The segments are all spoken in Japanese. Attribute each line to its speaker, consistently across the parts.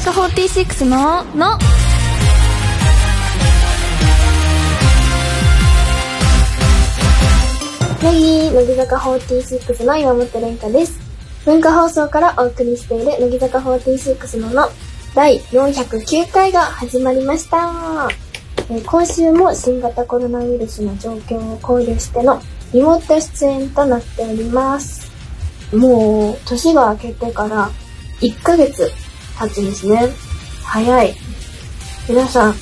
Speaker 1: 坂46のの。
Speaker 2: 乃木乃木坂46の岩本蓮香です。文化放送からお送りしている乃木坂46のの第409回が始まりました、え今週も新型コロナウイルスの状況を考慮してのリモート出演となっております。もう年が明けてから1ヶ月経つんですね。早い。皆さん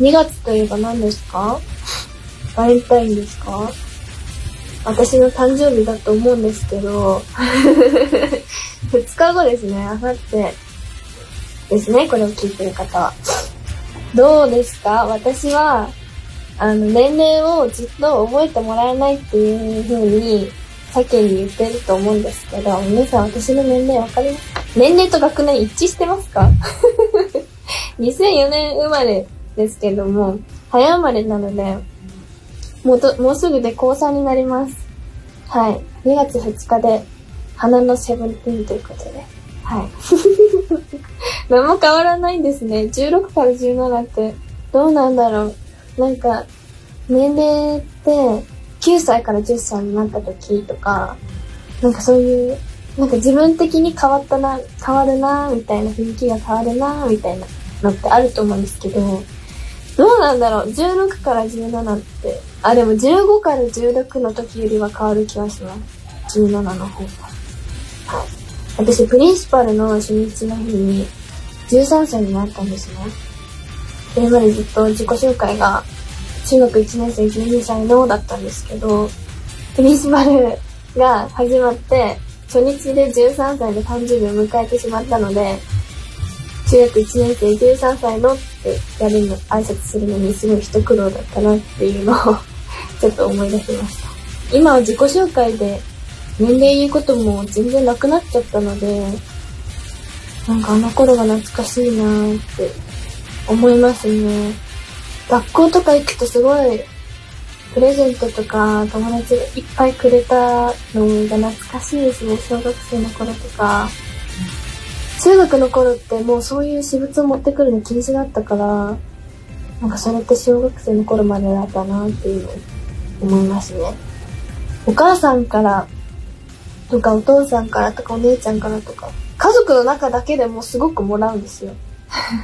Speaker 2: 2月といえば何ですか？バレンタインですか？私の誕生日だと思うんですけど、2日後ですね、あさってですね、これを聞いてる方は。どうですか？私は、あの、年齢をずっと覚えてもらえないっていう風に、世間に言ってると思うんですけど、皆さん私の年齢わかります年齢と学年一致してますか ?2004 年生まれですけども、早生まれなので、もうと、もうすぐで高3になります。はい。2月2日で、花のセブンティーンということで。はい。何も変わらないんですね。16から17って、どうなんだろう。なんか、年齢って、9歳から10歳になった時とか、なんかそういう、なんか自分的に変わったな、変わるな、みたいな雰囲気が変わるな、みたいなのってあると思うんですけど、どうなんだろう ?16 から17って。あ、でも15から16の時よりは変わる気がします。17の方が。はい。私、プリンシパルの初日の日に13歳になったんですね。それまでずっと自己紹介が中学1年生12歳のだったんですけど、プリンシパルが始まって、初日で13歳で誕生日を迎えてしまったので、中学1年生13歳のってやるの、挨拶するのにすごい一苦労だったなっていうのを ちょっと思い出しました。今は自己紹介で年齢言うことも全然なくなっちゃったので、なんかあの頃が懐かしいなーって思いますね。学校とか行くとすごいプレゼントとか友達がいっぱいくれたのが懐かしいですね。小学生の頃とか。中学の頃ってもうそういう私物を持ってくるの禁止だったから、なんかそれって小学生の頃までだったなっていうのを思いますね。お母さんからとかお父さんからとかお姉ちゃんからとか、家族の中だけでもすごくもらうんですよ。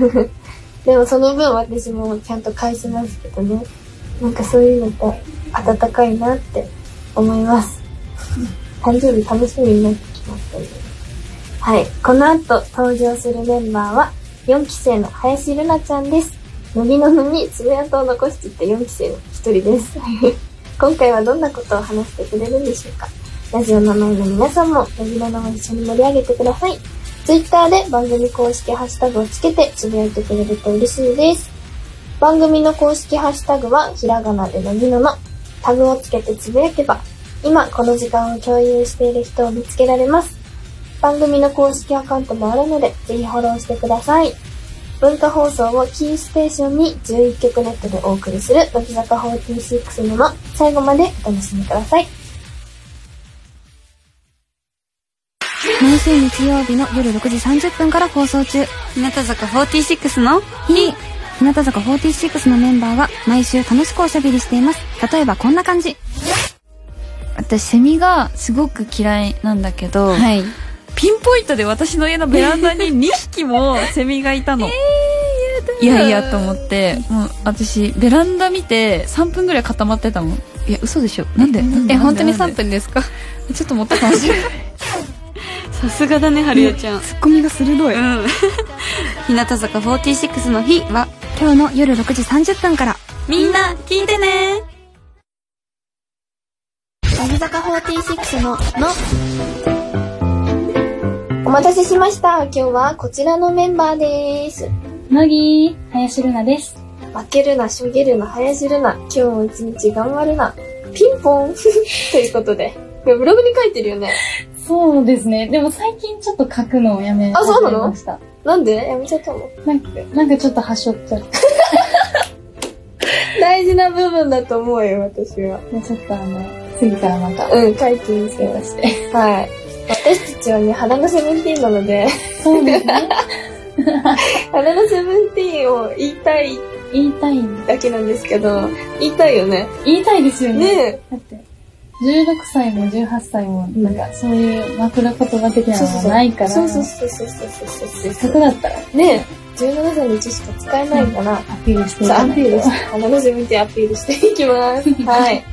Speaker 2: でもその分私もちゃんと返しますけどね。なんかそういうのって温かいなって思います。誕生日楽しみになってきましたね。はい。この後登場するメンバーは、4期生の林瑠奈ちゃんです。のびののに爪痕を残していった4期生の一人です。今回はどんなことを話してくれるんでしょうかラジオの前の皆さんも、のびののを一緒に盛り上げてください。ツイッターで番組公式ハッシュタグをつけてつぶやいてくれると嬉しいです。番組の公式ハッシュタグはひらがなでのびのの。タグをつけてつぶやけば、今この時間を共有している人を見つけられます。番組の公式アカウントもあるので、ぜひフォローしてください。文化放送をキーステーションに11曲ネットでお送りする乃木坂46のの最後までお楽しみください。
Speaker 1: 毎週日曜日の夜6時30分から放送中
Speaker 3: 日向坂46の
Speaker 1: 日日向坂46のメンバーが毎週楽しくおしゃべりしています例えばこんな感じ
Speaker 3: 私セミがすごく嫌いなんだけど、
Speaker 1: はい
Speaker 3: ピンポイントで私の家のベランダに 2匹もセミがいたの。いやいやと思って、もう私ベランダ見て3分ぐらい固まってたもん。いや、嘘でしょ。なんで？なんで？
Speaker 1: え本当に3
Speaker 3: なんで？
Speaker 1: 分ですか？
Speaker 3: ちょっと持ったかもしれない。さすがだね、はるやちゃん。
Speaker 1: ツッコミが鋭い
Speaker 3: うん。日向坂46の日は、
Speaker 1: 今日の夜6時30分から
Speaker 3: みんな聞いてね
Speaker 2: 乃木坂46ののお待たせしました。今日はこちらのメンバーです。
Speaker 4: 乃木林瑠奈です。
Speaker 2: 負けるな、しょげるな、林るな、今日も一日頑張るな、ピンポン ということで。いやブログに書いてるよね。
Speaker 4: そうですね。でも最近ちょっと書くのをやめ
Speaker 2: あそうなの？
Speaker 4: 始めました。
Speaker 2: なんで？やめちゃったの？
Speaker 4: なんか、なんかちょっと端折っちゃって。
Speaker 2: 大事な部分だと思うよ、私は。
Speaker 4: でちょっとあの、次からまた、
Speaker 2: うん、解禁してまして。はい。私たちはね、花のセブンティーンなので、
Speaker 4: そうですね。
Speaker 2: 花のセブンティーンを言いたい
Speaker 4: 言いたいん
Speaker 2: だけなんですけど、言いたいよね。
Speaker 4: 言いたいですよね。
Speaker 2: ね
Speaker 4: だって、16歳も18歳も、なんかそういう枕言葉的なのがないから、
Speaker 2: そうそうそうそうそうそうそう
Speaker 4: せっかくだったら。
Speaker 2: ね17歳のうちしか使えないから、
Speaker 4: アピールして
Speaker 2: アピールして、花のセブンティーンアピールしていきます。はい。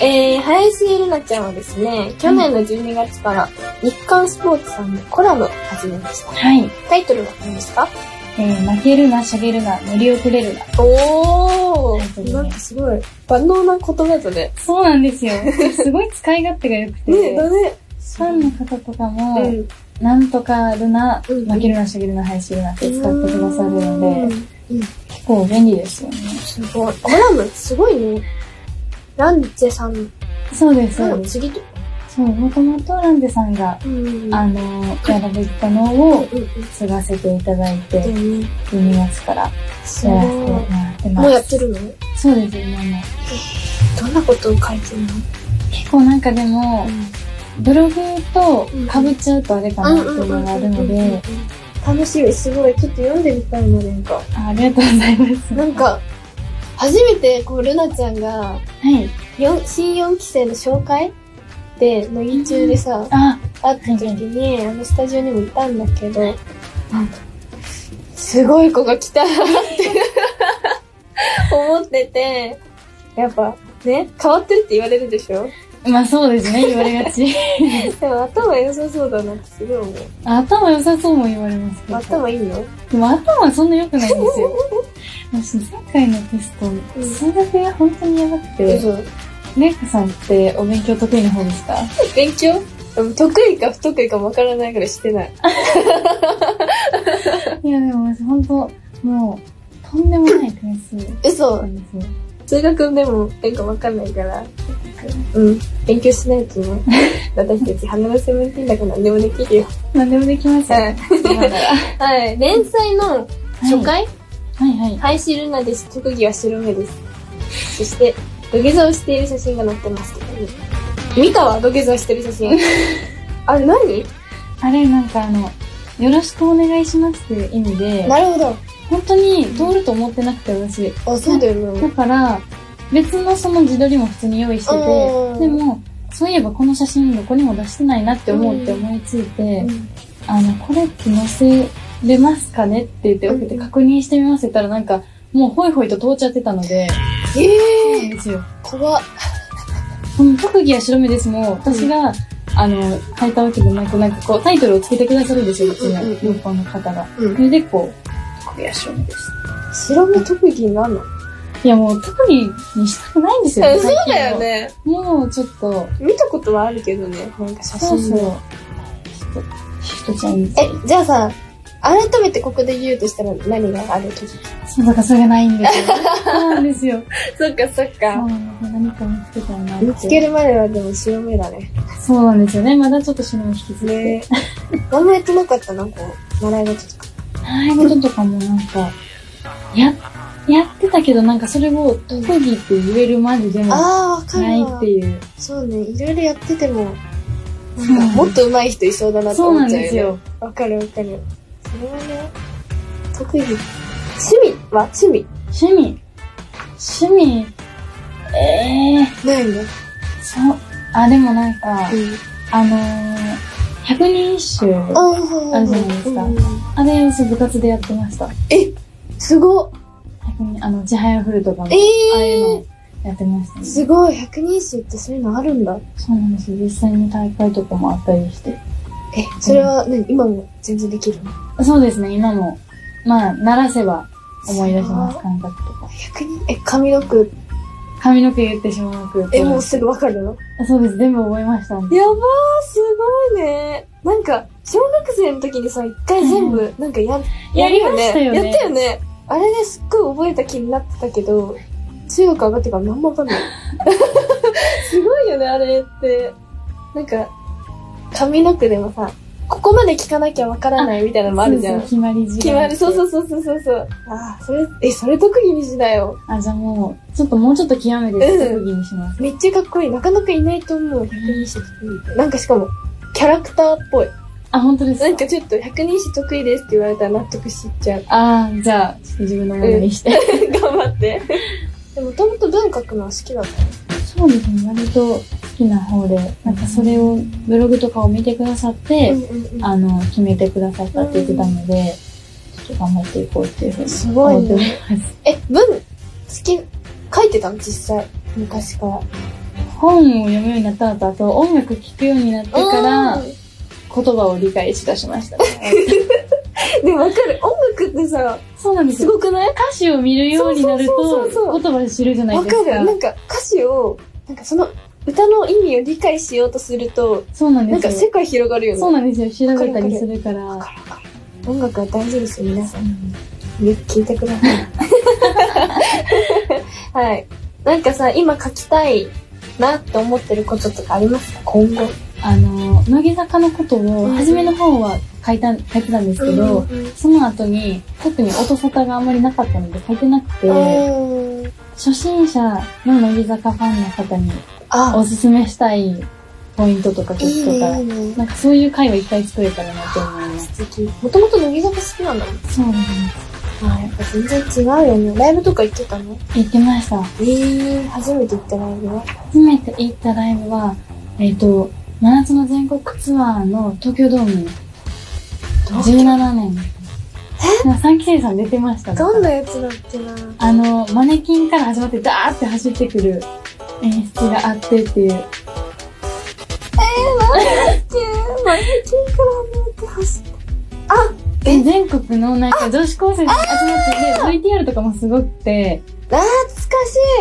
Speaker 2: えー、林エルナちゃんはですね、去年の12月から日刊スポーツさんでコラムを始めました。
Speaker 4: はい。
Speaker 2: タイトルは何ですか？
Speaker 4: えー、負けるな、しゃげるな、乗り遅れるな。
Speaker 2: おーなんかすごい万能な言葉だね。
Speaker 4: そうなんですよ。すごい使い勝手が良くて、
Speaker 2: ねだね。
Speaker 4: ファンの方とかも、
Speaker 2: うん。
Speaker 4: なんとかるな、
Speaker 2: うん
Speaker 4: 負けるな、しゃげるな、配信るなって使ってくださるので、
Speaker 2: うん
Speaker 4: 結構便利ですよね。
Speaker 2: すごい。コラムすごいね。ランジェさん
Speaker 4: そうです。
Speaker 2: 次と。
Speaker 4: そう、もともとランデさんが、
Speaker 2: うん
Speaker 4: あの、やられたのを
Speaker 2: うんうん。
Speaker 4: 継がせていただいて、
Speaker 2: だよね。
Speaker 4: 12月から。やらせてもらってます。
Speaker 2: もうやってるの？
Speaker 4: そうです、今も。
Speaker 2: どんなことを書いてるの？
Speaker 4: 結構なんかでも、ブログと被っちゃうとあれかなっていうのがあるので、
Speaker 2: 楽しみ、すごい。ちょっと読んでみたいな、なんか。
Speaker 4: あありがとうございます。
Speaker 2: なんか、初めて、こう、ルナちゃんが、
Speaker 4: はい。
Speaker 2: よん新4期生の紹介で、乃木中でさ、
Speaker 4: あ、
Speaker 2: 会った時に、あの、スタジオにもいたんだけど、すごい子が来たって思ってて、やっぱ、ね、変わってるって言われるでしょ？
Speaker 4: まあそうですね、言われがち。
Speaker 2: でも頭良さそうだなってすごい思う。
Speaker 4: 頭良さそうも言われますけど。
Speaker 2: 頭いいの？
Speaker 4: でも頭はそんな良くないんですよ。私、前回のテスト、数学が本当にやばくて、
Speaker 2: 嘘
Speaker 4: レイカさんってお勉強得意な方ですか？
Speaker 2: 勉強？得意か不得意かもわからないぐらいしてない。
Speaker 4: いや、でも私本当、もう、とんでもない点数
Speaker 2: 嘘
Speaker 4: たんですよ。
Speaker 2: 数学でもなんかわかんないから、うん、勉強しないとね。私たち花のセブンティーンだから何でもできるよ。
Speaker 4: 何でもできますよ。
Speaker 2: はい。はい。連載の初回、
Speaker 4: はいはい。
Speaker 2: 配信ルナです。特技は白目です。そして、土下座をしている写真が載ってますけどね。見たわ、土下座してる写真。あれ何？
Speaker 4: あれ、なんかあの、よろしくお願いしますっていう意味で、
Speaker 2: なるほど。
Speaker 4: 本当に通ると思ってなくて私。
Speaker 2: あ、そうだよ
Speaker 4: だ
Speaker 2: ね。
Speaker 4: から、別のその自撮りも普通に用意してて、
Speaker 2: うん
Speaker 4: でも、そういえばこの写真どこにも出してないなって思って思いついて、
Speaker 2: うん
Speaker 4: あの、これって載せれますかねって言って送って
Speaker 2: うん
Speaker 4: 確認してみますって言ったらなんか、もうホイホイと通っちゃってたので、
Speaker 2: ええ
Speaker 4: なんですよ。
Speaker 2: 怖っ。
Speaker 4: 特技は白目ですも、私が、あの、書いたわけでなく、なんかこう、タイトルをつけてくださるんですよ、うちの
Speaker 2: うんうんうん
Speaker 4: 日本の方が。
Speaker 2: うん
Speaker 4: それでこう、特技は白目です。
Speaker 2: 白目特技なの？
Speaker 4: いやもう特技にしたくないんですよ、
Speaker 2: そうだよ。ね。
Speaker 4: もうちょっと、
Speaker 2: 見たことはあるけどね、なんか写
Speaker 4: そうそう。ひとちゃんに。
Speaker 2: え、じゃあさ、改めてここで言うとしたら何がある？時
Speaker 4: そう、だからそれがないんですよ。そうなんですよ。
Speaker 2: そっかそっ
Speaker 4: そう
Speaker 2: か。
Speaker 4: なんです何か見つけたいな。
Speaker 2: 見つけるまではでも白目だね。
Speaker 4: そうなんですよね。まだちょっと白目引きずって。
Speaker 2: ねあんまやってなかった？な、こう、習い事とか。
Speaker 4: 習い事とかもなんか、や、やってたけどなんかそれを特技って言えるまででも
Speaker 2: ああ、わか
Speaker 4: ないって。いう。
Speaker 2: そうね、いろいろやってても、
Speaker 4: そう
Speaker 2: なんかもっと上手い人いそうだなって
Speaker 4: そうな
Speaker 2: 思っちゃうよね。
Speaker 4: んですよ。
Speaker 2: わかるわかる。それはね、特技。趣味は趣味
Speaker 4: 趣味。趣味。ええー、
Speaker 2: ないの？
Speaker 4: そう。あ、でもなんか、
Speaker 2: うん。
Speaker 4: あのー、百人一首。
Speaker 2: あ
Speaker 4: あるじゃないですか
Speaker 2: うん
Speaker 4: あれをそう部活でやってました。
Speaker 2: え、すごっ
Speaker 4: 百人、あの、ちはやふるとかも、
Speaker 2: え
Speaker 4: ああいうの
Speaker 2: え
Speaker 4: やってましたね。
Speaker 2: すごい、百人一首ってそういうのあるんだ。
Speaker 4: そうなんですよ。実際に大会とかもあったりして。
Speaker 2: え、それはね、今も全然できるの？
Speaker 4: そうですね、今も。まあ、鳴らせば思い出します、
Speaker 2: す
Speaker 4: 感覚とか。
Speaker 2: 百人、え、髪の毛、
Speaker 4: 髪の毛言ってしまうく。
Speaker 2: え、もうすぐわかるの？
Speaker 4: そうです、全部覚えましたんで。
Speaker 2: やばー、すごいね。なんか、小学生の時にさ、一回全部、なんかや、
Speaker 4: やりましたよね
Speaker 2: やったよね。あれですっごい覚えた気になってたけど、中学上がってから何もわかんない。すごいよね、あれって。なんか、髪の毛でもさ、ここまで聞かなきゃわからないみたいなのもあるじゃん。
Speaker 4: そうそう決まり字。
Speaker 2: 決まる、そうそううそうそうそうそう。ああ、それ、え、それ特技にしなよ。
Speaker 4: あ、じゃあもう、ちょっともうちょっと極めて特技にします。
Speaker 2: めっちゃかっこいい。なかなかいないと思う、百人一首ってなんかしかも、キャラクターっぽい。
Speaker 4: あ、本当ですか？
Speaker 2: なんかちょっと百人一首得意ですって言われたら納得しちゃう。
Speaker 4: ああ、じゃあ、ちょっと自分のものにして。
Speaker 2: 頑張って。でもともと文書くのは好きだった
Speaker 4: そうですね、割と好きな方で、なんかそれを、ブログとかを見てくださって、
Speaker 2: うん
Speaker 4: あの、決めてくださったって言ってたので、ちょっと頑張っていこうっていうふうに
Speaker 2: すごいね
Speaker 4: 思ってます。
Speaker 2: え、文、好き、書いてたの実際。昔から。
Speaker 4: 本を読むようになったのと、あと音楽聴くようになってから、
Speaker 2: うん
Speaker 4: 言葉を理解しだしましたね。
Speaker 2: でもわかる。音楽ってさ、
Speaker 4: そうなんですよ。
Speaker 2: すごくない？
Speaker 4: 歌詞を見るようになると、言葉知るじゃないですか。
Speaker 2: わかる。なんか歌詞を、なんかその歌の意味を理解しようとすると、
Speaker 4: そうなん
Speaker 2: なん
Speaker 4: ですよ。
Speaker 2: か世界広がるよね。
Speaker 4: そうなんですよ。調べたりするから。
Speaker 2: わかるわかる音楽は大事ですよ、皆さん。よく聞いてください。はい。なんかさ、今書きたいなって思ってることとかありますか？今後。
Speaker 4: あの、乃木坂のことを、初めの方は書いた、書いてたんですけど、
Speaker 2: うんうん
Speaker 4: その後に、特に音沙汰があんまりなかったので書いてなくて、
Speaker 2: うん
Speaker 4: 初心者の乃木坂ファンの方に
Speaker 2: あ、
Speaker 4: おすすめしたいポイントとか曲とか、
Speaker 2: ね、いいね。
Speaker 4: なんかそういう回をいっぱい作れたらなと思います。
Speaker 2: 素敵。もともと乃木坂好きなんだ？もん。
Speaker 4: そうなんです。
Speaker 2: あ、やっぱ全然違うよね。ライブとか行ってたの？
Speaker 4: 行ってました。
Speaker 2: えー、初めて行ったライブは？
Speaker 4: 初めて行ったライブは、えっ、と、真夏の全国ツアーの東京ドーム17年。え ?3 期生さん出てました。
Speaker 2: どんなやつだっけな？
Speaker 4: あの、マネキンから始まってダーって走ってくる演出があってっていう。
Speaker 2: マネキンから見えて走って。
Speaker 4: で全国のなんか女子高生が集まってて、VTR とかもすごくて、
Speaker 2: 懐か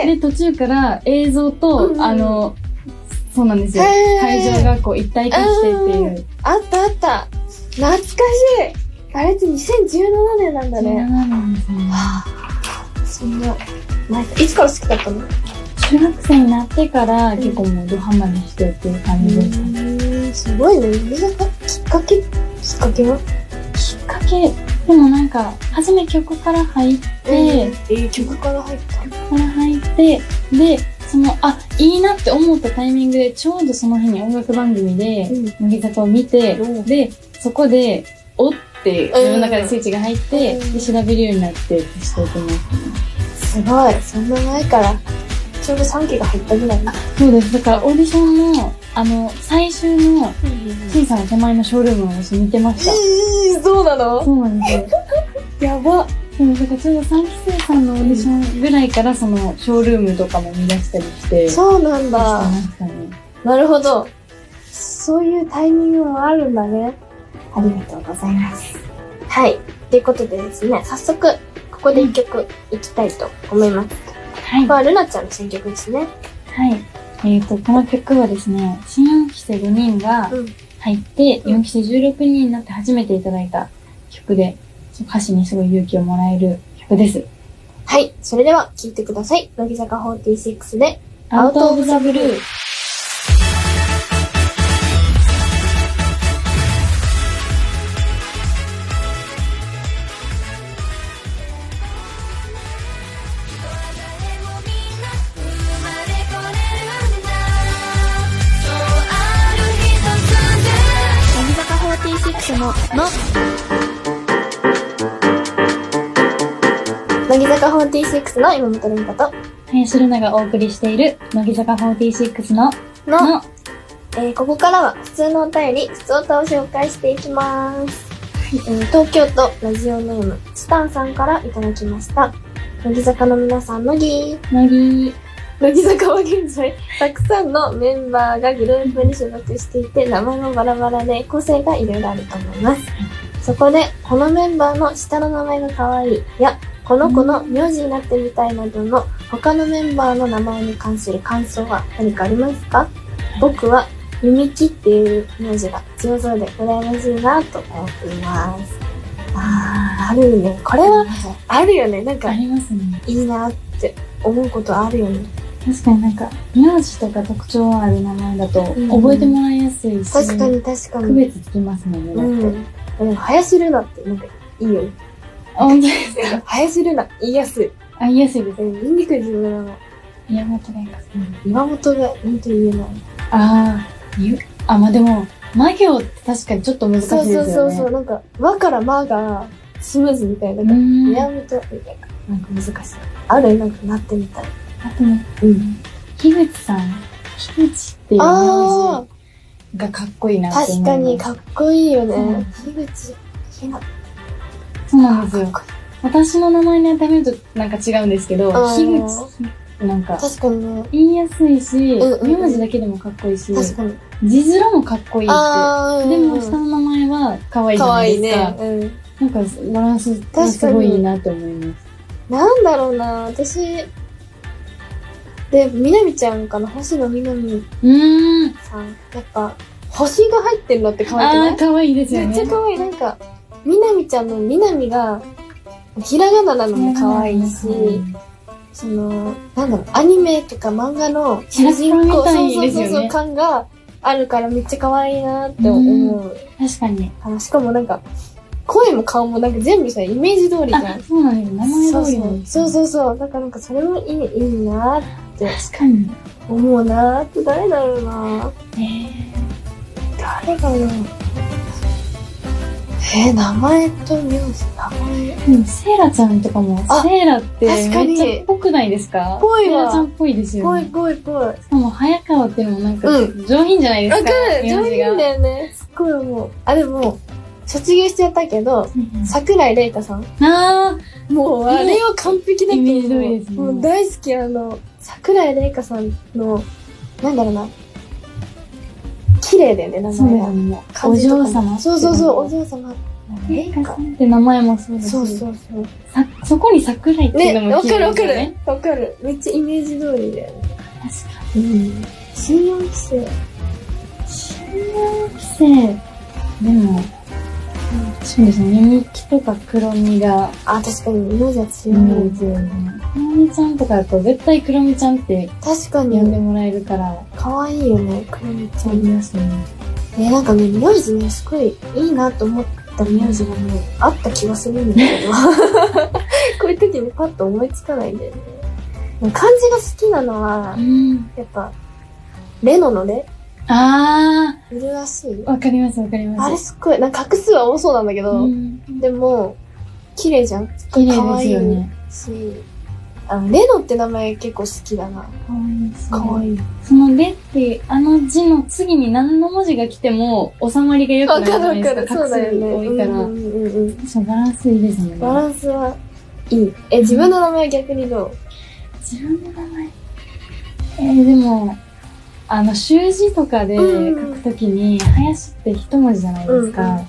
Speaker 2: しい
Speaker 4: で、途中から映像と、
Speaker 2: うん
Speaker 4: あの、そうなんですよ。会場がこう一体化してっていう。
Speaker 2: あったあった懐かしいあれって2017年なんだね
Speaker 4: 17
Speaker 2: ね。
Speaker 4: 年ですね。
Speaker 2: そんな、いつから好きだったの
Speaker 4: 中学生になってから結構もうドハマりしてっていう感じでした。
Speaker 2: ーすごいね。きっかけ、きっかけは？
Speaker 4: きっかけ、でもなんか、初め曲から入って、
Speaker 2: えー、曲から入った？
Speaker 4: から入って、で、その、あ、いいなって思ったタイミングで、ちょうどその日に音楽番組で、
Speaker 2: うん
Speaker 4: 乃木坂を見て、
Speaker 2: うん
Speaker 4: で、そこで、おって、自分の中でスイッチが入って、
Speaker 2: うん
Speaker 4: で、調べるようになって、ってしていきますね。
Speaker 2: すごい。そんな前から、ちょうど3期が入ったぐらい。
Speaker 4: そうです。だから、オーディションの、あの、最終の小さな手前のショールームを私見てました。
Speaker 2: えー、そうなの？
Speaker 4: そうなんですよ。
Speaker 2: やば。
Speaker 4: でも、だからちょうど3期生さんのオーディションぐらいから、その、ショールームとかも見出したりして、
Speaker 2: そうなん
Speaker 4: ま
Speaker 2: だ。なるほど。そういうタイミングもあるんだね。ありがとうございます。はい。ということでですね、早速、ここで一曲いきたいと思います。
Speaker 4: はい。
Speaker 2: まあ、ルナちゃんの選曲ですね。
Speaker 4: はい。えっ、と、この曲はですね、新4期生5人が
Speaker 2: うん
Speaker 4: 入って、4期生16人になって初めていただいた曲で、歌詞にすごい勇気をもらえる曲です。
Speaker 2: はい。それでは、聴いてください。乃木坂46で、
Speaker 4: アウトオブザブルー。
Speaker 1: 坂46の
Speaker 2: 今本蓮香と、
Speaker 4: 林瑠奈がお送りしている、乃木坂46の、
Speaker 2: の、
Speaker 4: の、
Speaker 2: えーここからは普通のお便り、普通歌を紹介していきます。えー東京都ラジオネーム、チタンさんからいただきました。乃木坂の皆さん、乃木
Speaker 4: 乃木、
Speaker 2: 乃木坂は現在、たくさんのメンバーがグループに所属していて、名前もバラバラで個性がいろいろあると思います。そこで、このメンバーの下の名前が可愛いや、この子の名字になってみたいなどの他のメンバーの名前に関する感想は何かありますか？僕は、ゆみきっていう名字が強そうで羨ましいなと思っています。あー、あるね。これは、あるよね。なんか
Speaker 4: あ、りますね。
Speaker 2: いいなって思うことあるよね。
Speaker 4: 確かになんか、名字とか特徴ある名前だと、
Speaker 2: ん
Speaker 4: 覚えてもらいやすいし、
Speaker 2: 確かに確か
Speaker 4: 区
Speaker 2: に。
Speaker 4: 別つきますもんね。
Speaker 2: うん。でも、林ルナってなんかいいよね。
Speaker 4: あ、本当です
Speaker 2: なんか林ルナ言いやすい。
Speaker 4: あ、言いやすいです。
Speaker 2: うん、言いにくい自分なの。
Speaker 4: 山本蓮香さん。
Speaker 2: 岩本が本当に言えない。
Speaker 4: ああ、ゆ、あ、まあ、でも、魔行って確かにちょっと難しいです
Speaker 2: そう
Speaker 4: よね。
Speaker 2: そうそうそう、なんか、和から魔がスムーズみたいな。
Speaker 4: う
Speaker 2: なんか、
Speaker 4: ん。
Speaker 2: やめと、みたいな。なんか難しい。あるなんかなってみたい。
Speaker 4: あとね、
Speaker 2: うん。
Speaker 4: 樋口さん。樋口っていう名
Speaker 2: あ
Speaker 4: 字がかっこいいな
Speaker 2: あ、
Speaker 4: って思い
Speaker 2: 確
Speaker 4: ます。
Speaker 2: かにかっこいいよ
Speaker 4: うん
Speaker 2: ね。樋口、ひな。
Speaker 4: そうなんですよ。私の名前に当てはめるとなんか違うんですけど、樋口なんか
Speaker 2: 確かにね。
Speaker 4: 言いやすいし、名字だけでもかっこいいし、
Speaker 2: 確かに。
Speaker 4: 字面もかっこいいって。
Speaker 2: ああ、
Speaker 4: でも下の名前は可愛いじゃ
Speaker 2: かわ
Speaker 4: ないですか。
Speaker 2: いいね。うん。
Speaker 4: なんかバランスがすごいいいなって思います。
Speaker 2: なんだろうな、私、で、みなみちゃんかな、星野みなみ
Speaker 4: うーん。
Speaker 2: さん。やっぱ、星が入ってるのって可愛く
Speaker 4: あ
Speaker 2: ない？
Speaker 4: ー、可愛いですよね。
Speaker 2: めっちゃ可愛い。なんか、みなみちゃんのみなみが、ひらがななのも可愛いし、その、なんだろう、アニメとか漫画の
Speaker 4: キャラクターみたい
Speaker 2: そうそうそうそう、感があるからめっちゃ可愛いなって思う。
Speaker 4: 確かに。
Speaker 2: あのしかもなんか、声も顔もなんか全部さ、イメージ通りじゃん。、
Speaker 4: あそうなんです。名前通りなん。
Speaker 2: そうそうそうそう。だからなんかそれもいい、いいなって
Speaker 4: 確かに。
Speaker 2: 思うなって誰だろうな
Speaker 4: え
Speaker 2: 誰だろうえー、名前と名字、名前。
Speaker 4: ー、でもセイラちゃんとかも、
Speaker 2: あ
Speaker 4: セイラって
Speaker 2: 確かに
Speaker 4: めっちゃっぽくないですか？
Speaker 2: ぽいわ
Speaker 4: セイラちゃんっぽいですよ
Speaker 2: ぽい
Speaker 4: ね。
Speaker 2: ぽいぽい。わ
Speaker 4: しかも、早川ってもなんか、
Speaker 2: う
Speaker 4: 上品じゃないですか？
Speaker 2: 上品だよね。すっごい思う。あ、でも、卒業しちゃったけど、桜井玲香さん。
Speaker 4: あ
Speaker 2: もう、あれは完璧だと思う。
Speaker 4: イメージ通りですね
Speaker 2: もう大好き、あの、桜井玲香さんの、なんだろうな。綺麗だよね、名前が
Speaker 4: お嬢様。
Speaker 2: そうそうそう、お嬢様。
Speaker 4: レイカさんって名前もそうだし、
Speaker 2: そうそうそう。
Speaker 4: さそこに桜井っていう
Speaker 2: ね、
Speaker 4: のも綺
Speaker 2: わかるわか。る。わかる。めっちゃイメージ通りだよね。
Speaker 4: 確か
Speaker 2: うん。新四期生。
Speaker 4: に。新四期生、でも、そうですね。とか黒みが
Speaker 2: あ、確かに、名字は
Speaker 4: イ
Speaker 2: 強い。
Speaker 4: ですね。黒みちゃんとかだと絶対黒みちゃんって
Speaker 2: 確か
Speaker 4: 呼んで
Speaker 2: に、
Speaker 4: もらえるから、
Speaker 2: 可愛いよね、くるみちゃん。
Speaker 4: ますね。
Speaker 2: え、なんかね、名字ね、すごいいいなと思った名字がね、あった気がするんだけど。こういう時にパッと思いつかないんだよね。漢字が好きなのは
Speaker 4: う、ん。
Speaker 2: やっぱ、レノのね、
Speaker 4: あ
Speaker 2: 麗しい
Speaker 4: ー、。わかりますわかります。
Speaker 2: あれすっごい、なんか画数は多そうなんだけど、
Speaker 4: うん
Speaker 2: でも、綺麗じゃん。
Speaker 4: 綺麗ですよね。
Speaker 2: し、あの、レノって名前結構好きだな。
Speaker 4: かわいいですね
Speaker 2: かわいい。
Speaker 4: そのレっていう、あの字の次に何の文字が来ても収まりが良くな
Speaker 2: わ
Speaker 4: るじゃ
Speaker 2: かるわかる。
Speaker 4: ないですか。
Speaker 2: そうだよね。
Speaker 4: 多いから。
Speaker 2: うんう
Speaker 4: バランスいいですね。
Speaker 2: バランスはいい。え、自分の名前逆にどう？
Speaker 4: 自分の名前？えー、でも、あの、習字とかで書くときに、林って一文字じゃないですか。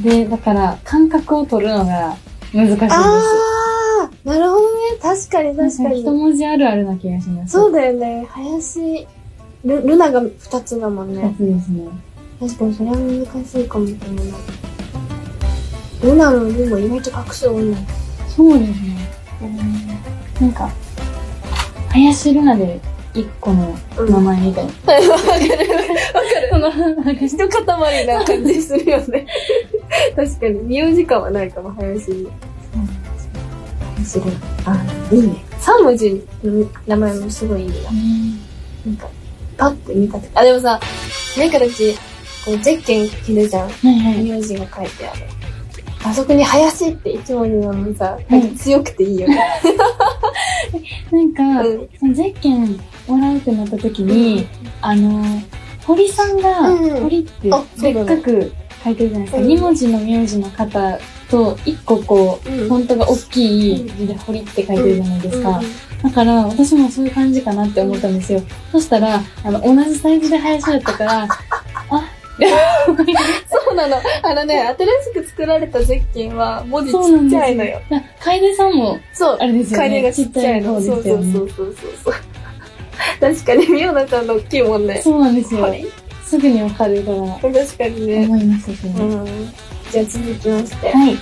Speaker 4: で、だから、感覚を取るのが難しいです。
Speaker 2: なるほどね。確かに確かに。
Speaker 4: 一文字あるあるな気がします。
Speaker 2: そうだよね。林、ル、ルナが二つだもん
Speaker 4: 二
Speaker 2: ね。
Speaker 4: つですね。
Speaker 2: 確かにそれは難しいかもしれない。ルナのルも意外と画数多いな。
Speaker 4: そうですね。なんか、林ルナで一個の名前みたいな。
Speaker 2: わかるわかる。
Speaker 4: その、
Speaker 2: 一塊な感じするよね。確かに。名字感はないかも、林に。面白い。あ、いいね。三文字の名前もすごいいいな。なんか、パッて見たとき。あ、でもさ、なんかうち、こう、ゼッケン着るじゃん。名字が書いてある。あそこに林って一文字なのにさ、なんか強くていいよね。
Speaker 4: なんか、
Speaker 2: うん
Speaker 4: そのゼッケンもらうってなった時に、あの、堀さんが、
Speaker 2: うん
Speaker 4: 堀ってでっかく書いてるじゃないですか。
Speaker 2: うん
Speaker 4: 二文字の名字の方と、一個こう、
Speaker 2: うん
Speaker 4: フォントが大きい字で堀って書いてるじゃないですか。だから、私もそういう感じかなって思ったんですよ。そしたら、あの、同じサイズで林だったから、あ、
Speaker 2: そうなの。あのね、新しく作られたゼッケンは文字ちっちゃいのよ。。
Speaker 4: だ楓さんも、
Speaker 2: そう。
Speaker 4: あれですよね。
Speaker 2: 楓がちっちゃいの。
Speaker 4: ち
Speaker 2: そう。そうそうそうそう。確かに、ミオナちゃんの大きいもんね。
Speaker 4: そうなんですよすぐにわかるから、
Speaker 2: 確かにね。
Speaker 4: 思いましたけど。
Speaker 2: うん。じゃあ続きまして。
Speaker 4: はい。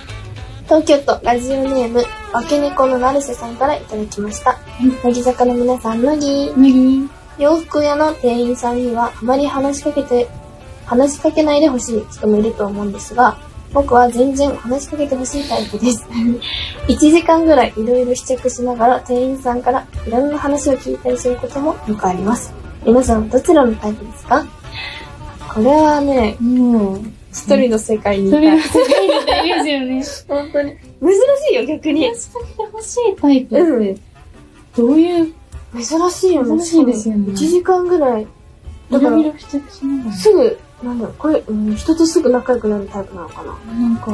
Speaker 2: 東京都ラジオネーム、化け猫の成瀬さんからいただきました。乃木坂の皆さん、乃木。
Speaker 4: 麦
Speaker 2: 洋服屋の店員さんにはあまり話しかけて、話しかけないでほしい人もいると思うんですが、僕は全然話しかけてほしいタイプです。1時間ぐらいいろいろ試着しながら店員さんからいろんな話を聞いたりすることもよくあります。皆さんどちらのタイプですか？これはね、
Speaker 4: もう、
Speaker 2: 一人の世界にいた
Speaker 4: それは世界みたいですよね。
Speaker 2: 本当に。珍しいよ、逆に。
Speaker 4: 話しかけてほしいタイプって、どういう、
Speaker 2: 珍しいよね。
Speaker 4: 珍しいですよね
Speaker 2: 1時間ぐらい。だから。すぐ、なんだろう、これ、うん、人とすぐ仲良くなるタイプなのかな。
Speaker 4: なんか、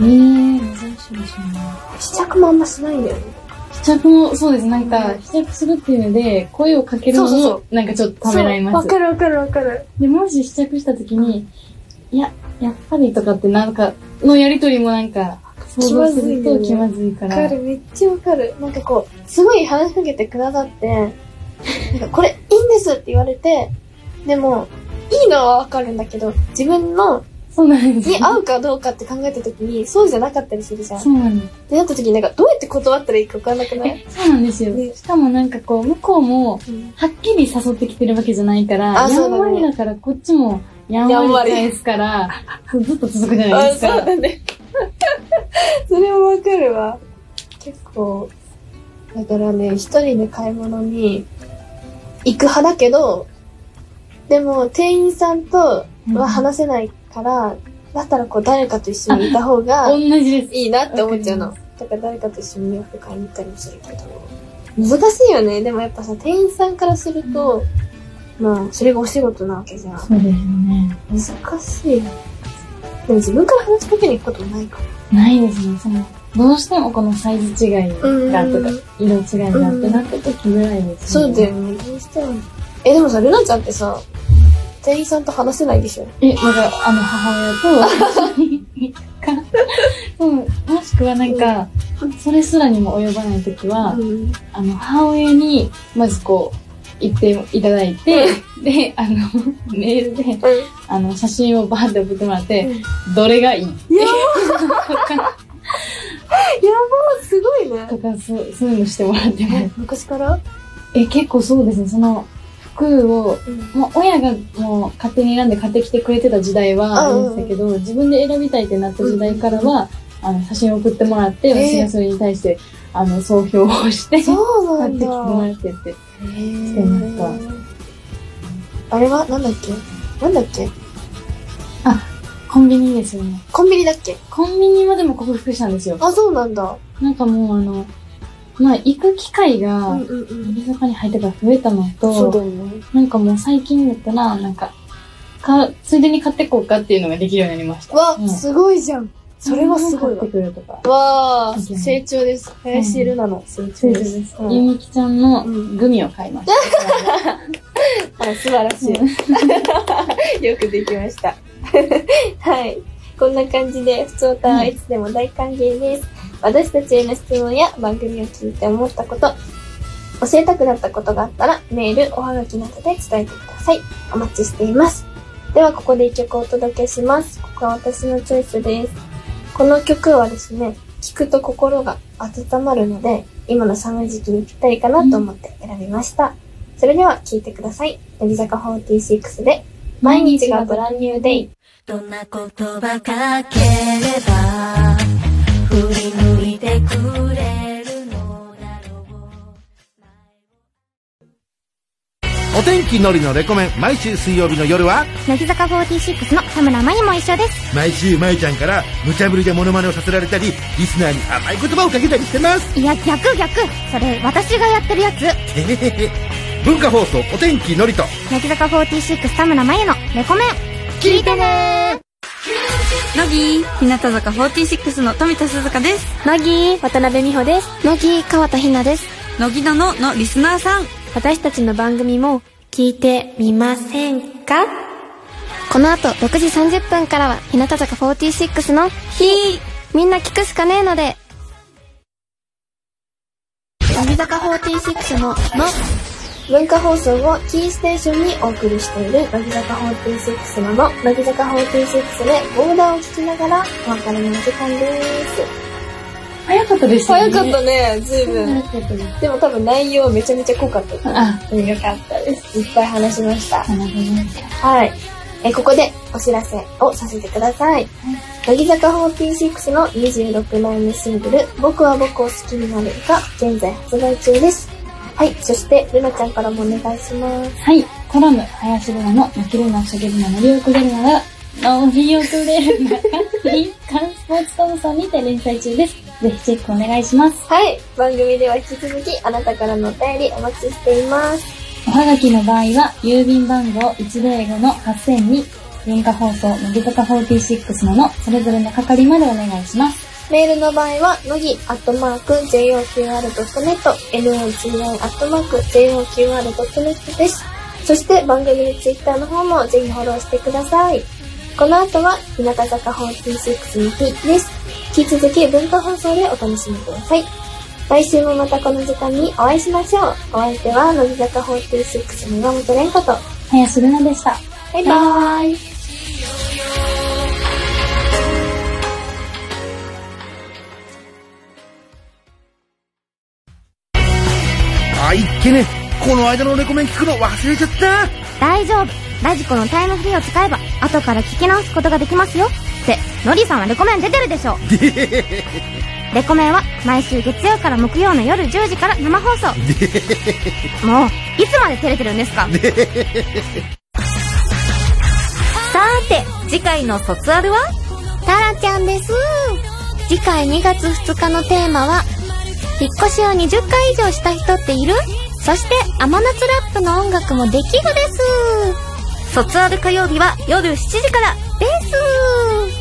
Speaker 4: ええー、珍しいですよね。
Speaker 2: 試着もあんましないんだよね。
Speaker 4: 試着も、そうです。なんか、試着するっていうので、声をかけるのも、なんかちょっとためらいます。
Speaker 2: わかるわかるわかる。
Speaker 4: で、もし試着した時に、いや、やっぱりとかってなんか、のやりとりもなんか、想像すると気
Speaker 2: 気ま
Speaker 4: まずいか。
Speaker 2: わからる、めっちゃわかる。なんかこう、すごい話しかけてくださって、なんかこれいいんですって言われて、でも、いいのはわかるんだけど、自分の、
Speaker 4: そうなんですよ。
Speaker 2: に合うかどうかって考えた時に、そうじゃなかったりするじゃん。っ
Speaker 4: そうなんです。
Speaker 2: てなった時になんか、どうやって断ったらいいかわかんなくない？
Speaker 4: え、そうなんですよ。
Speaker 2: ね
Speaker 4: しかもなんかこう、向こうも、
Speaker 2: うん
Speaker 4: はっきり誘ってきてるわけじゃないから、や
Speaker 2: あそうんだね
Speaker 4: だからこっちもやん
Speaker 2: わり
Speaker 4: わり返すから、ずっと続くじゃない
Speaker 2: あ、
Speaker 4: ですか。
Speaker 2: そうだね。それもわかるわ。結構、だからね、一人で買い物に行く派だけど、でも店員さんとは話せないから、だったらこう誰かと一緒にいた方が
Speaker 4: 同じです。
Speaker 2: いいなって思っちゃうの。だから誰かと一緒に洋服買いに行ったりもするけど。難しいよね。でもやっぱさ、店員さんからすると、まあ、それがお仕事なわけじゃん。
Speaker 4: そうですよね。
Speaker 2: 難しい。でも自分から話しかけに行くことないから。
Speaker 4: ないですね。その、どうしてもこのサイズ違いがとか
Speaker 2: うん、
Speaker 4: 色違いがってなった時ぐらいです
Speaker 2: そうだよね。どうしても。え、でもさ、ルナちゃんってさ、店員さんと話せないでしょ？
Speaker 4: え、だから、あの、母親とか、そ う、もしくはなんか、それすらにも及ばないときは、
Speaker 2: うん。
Speaker 4: あの、母親に、まずこう、言っていただいて、で、あの、メールで、あの、写真をバーって送ってもらって、どれがいい？
Speaker 2: やば。
Speaker 4: とか、
Speaker 2: やばすごいね。
Speaker 4: とか、そう、そういうのしてもらってます。
Speaker 2: え。、昔から？
Speaker 4: え、結構そうですね、その、服を、
Speaker 2: うん。
Speaker 4: もう親がもう勝手に選んで買ってきてくれてた時代はあるんですけど、自分で選びたいってなった時代からは、あの、写真を送ってもらって、
Speaker 2: えー
Speaker 4: 私がそれに対して、あの、総評をして、
Speaker 2: そうなん
Speaker 4: 買ってきてもら
Speaker 2: だ。
Speaker 4: ってって。
Speaker 2: へ
Speaker 4: してました
Speaker 2: ーあれはなんだっけ？なんだっけ？
Speaker 4: コンビニですよね。
Speaker 2: コンビニだっけ？
Speaker 4: コンビニはでも克服したんですよ。
Speaker 2: あ、そうなんだ。
Speaker 4: なんかもうあの、まあ、行く機会が。乃木坂に入ってから増えたのと、
Speaker 2: そうだよね。
Speaker 4: なんかもう最近だったら、なんか、か、ついでに買ってこうかっていうのができるようになりました。
Speaker 2: わ、
Speaker 4: うん
Speaker 2: すごいじゃん。それはすごいわ
Speaker 4: 買って。くるとか。
Speaker 2: わあ、成長です。林ルナの成長で。
Speaker 4: すゆみきちゃんの
Speaker 2: うん
Speaker 4: グミを買いました。
Speaker 2: はい、素晴らしい。よくできました。はい。こんな感じで、普通歌はいつでも大歓迎です。私たちへの質問や番組を聞いて思ったこと、教えたくなったことがあったら、メール、おはがきなどで伝えてください。お待ちしています。では、ここで一曲お届けします。ここは私のチョイスです。この曲はですね、聴くと心が温まるので、今の寒い時期にぴったりかなと思って選びました。それでは聴いてください。乃木坂46で、毎日がブランニューデイ。
Speaker 5: どんな言葉かければ振り向いてくれ
Speaker 6: お天気のりのレコメン毎週水曜日の夜は
Speaker 1: 乃木坂46の田村真由も一緒です。
Speaker 6: 毎週まいちゃんから無茶ぶりでモノマネをさせられたりリスナーに甘い言葉をかけたりしてます
Speaker 1: いや、逆逆。それ、私がやってるやつ。
Speaker 6: へへへへ文化放送お天気のりと
Speaker 1: 乃木坂46田村真由のレコメン。聞いてね
Speaker 3: 乃木日向坂46の富田鈴香です
Speaker 2: 乃木渡辺美穂です。
Speaker 1: 乃木川田ひなです。
Speaker 3: 乃木のののリスナーさん
Speaker 2: 私たちの番組も聞いてみませんか？
Speaker 1: この後6時30分からは日向坂46の日みんな聞くしかねえので。乃木坂46のの
Speaker 2: 文化放送をキーステーションにお送りしている乃木坂46のの乃木坂46でボーダーを聞きながらお別れのお時間です。
Speaker 4: 早かったですよね。
Speaker 2: 早かったね、ずいぶん。
Speaker 4: 早かったで
Speaker 2: も多分内容めちゃめちゃ濃かった。
Speaker 4: あ、
Speaker 2: うんよかったです。いっぱい話しました。はい。え、ここでお知らせをさせてください。乃木坂46の26枚目シングル、僕は僕を好きになるが現在発売中です。はい。そして、ルナちゃんからもお願いします。
Speaker 4: はい。コラム、林ルナの泣けるな、しゃげるな、乗り遅れるなら、乗り遅れるな、日刊スポーツトムソンにて連載中です。ぜひチェックお願いします。
Speaker 2: はい。番組では引き続き、あなたからのお便りお待ちしています。
Speaker 4: おはがきの場合は、郵便番号105-8000に、文化放送、乃木坂46のの、それぞれの係までお願いします。
Speaker 2: メールの場合は、のぎ、アットマーク、joqr.net、noh, アットマーク、joqr.net です。そして、番組のツイッターの方もぜひフォローしてください。この後は、日向坂46の日です。引き続き、文化放送でお楽しみください。来週もまたこの時間にお会いしましょう。お相手は、乃木坂46の岩本蓮子と、
Speaker 4: 林ルナでした。
Speaker 2: バイバーイ。
Speaker 6: あ、いっけね。この間のレコメン聞くの忘れちゃった。
Speaker 1: 大丈夫ラジコのタイムフリーを使えば後から聞き直すことができますよ。ってのりさんはレコメン出てるでしょ。レコメンは毎週月曜から木曜の夜10時から生放送。もういつまで照れてるんですか？さーて次回の卒アルは？タラちゃんです。次回2月2日のテーマは引っ越しを20回以上した人っている？そして甘夏ラップの音楽もできるです卒アル火曜日は夜7時から。です